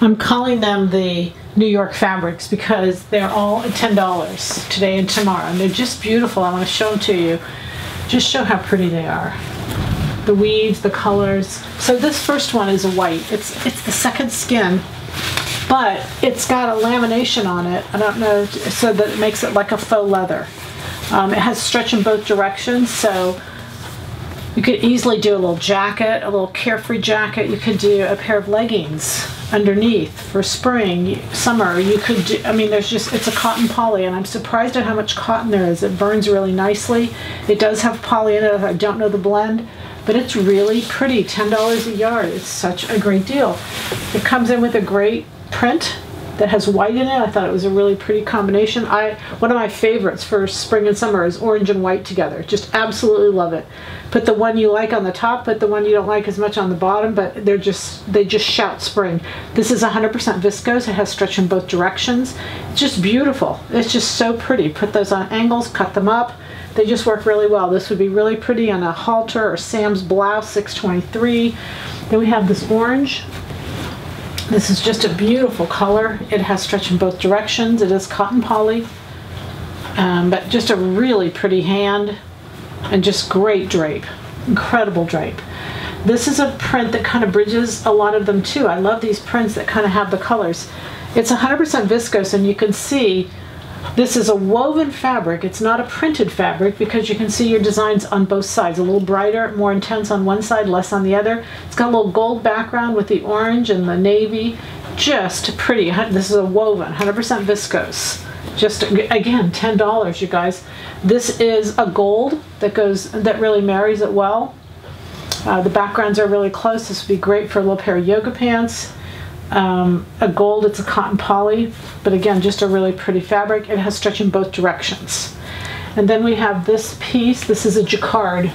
I'm calling them the New York fabrics because they're all $10 today and tomorrow. And they're just beautiful. I want to show them to you. Just show how pretty they are. The weaves, the colors. So this first one is a white. It's, it's the second skin, but it's got a lamination on it. I don't know, so that it makes it like a faux leather. Um, it has stretch in both directions, so you could easily do a little jacket, a little carefree jacket. You could do a pair of leggings underneath for spring, summer. You could do, I mean, there's just, it's a cotton poly, and I'm surprised at how much cotton there is. It burns really nicely. It does have poly in it. I don't know the blend, but it's really pretty. $10 a yard. It's such a great deal. It comes in with a great print that has white in it. I thought it was a really pretty combination. I One of my favorites for spring and summer is orange and white together. Just absolutely love it. Put the one you like on the top, put the one you don't like as much on the bottom, but they're just, they just shout spring. This is 100% viscose. It has stretch in both directions. It's just beautiful. It's just so pretty. Put those on angles, cut them up. They just work really well. This would be really pretty on a halter or Sam's blouse, 623. Then we have this orange this is just a beautiful color. It has stretch in both directions. It is cotton poly, um, but just a really pretty hand and just great drape. Incredible drape. This is a print that kind of bridges a lot of them too. I love these prints that kind of have the colors. It's 100% viscose and you can see this is a woven fabric. It's not a printed fabric because you can see your designs on both sides. A little brighter, more intense on one side, less on the other. It's got a little gold background with the orange and the navy. Just pretty. This is a woven, 100% viscose. Just, again, $10, you guys. This is a gold that goes, that really marries it well. Uh, the backgrounds are really close. This would be great for a little pair of yoga pants um, a gold, it's a cotton poly, but again, just a really pretty fabric. It has stretch in both directions. And then we have this piece, this is a jacquard.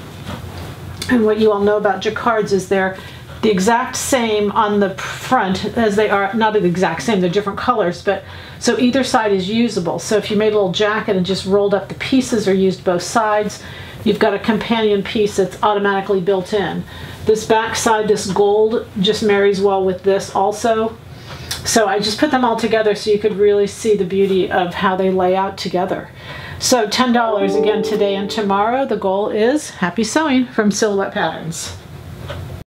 And what you all know about jacquards is they're the exact same on the front as they are, not the exact same, they're different colors, but so either side is usable. So if you made a little jacket and just rolled up the pieces or used both sides, you've got a companion piece that's automatically built in. This back side, this gold, just marries well with this also. So I just put them all together so you could really see the beauty of how they lay out together. So $10 again today and tomorrow. The goal is happy sewing from Silhouette Patterns.